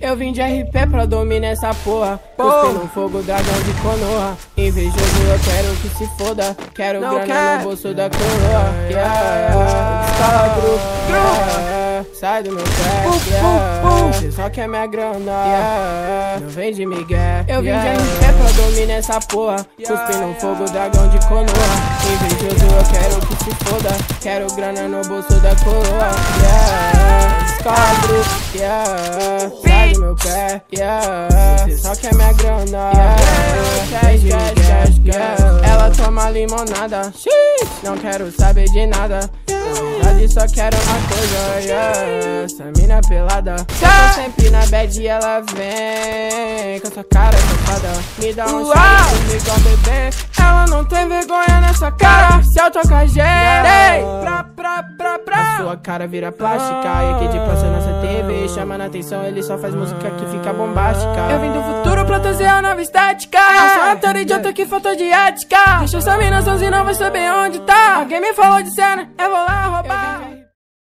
Eu vim de RP pra dominar essa porra. Cuspi no fogo, dragão de Konoha. Invejoso, eu quero que se foda. Quero Não grana quer. no bolso da coroa. Yeah, escala grupo. Yeah, sai do meu pé. Yeah, Você só quer minha grana. Yeah, não vem de migué. Eu vim de RP pra dominar essa porra. Cuspi no fogo, dragão de Konoha. Invejoso, eu quero que se foda. Quero grana no bolso da coroa. Yeah, escala. Yeah, do meu pé. Yeah, só quer minha grana. Yeah, vem de migué. Yeah, ela toma limonada. Não quero saber de nada. Na verdade, só quero uma coisa. Yeah, essa mina pelada. Eu tô sempre na bad e ela vem com essa cara safada. Me dá um comigo, ó, bebê. Ela não tem vergonha nessa cara. Se eu tocar gel, pra, pra, pra, pra. A sua cara vira plástica. E aqui de passa nessa TV. Chamando a atenção, ele só faz música que fica bombástica. Eu vim do futuro pra trazer a nova estética. Eu sou ator idiota que falta de ética. Deixa essa mina sozinha, não vai saber onde tá. Alguém me falou de cena, eu vou lá roubar.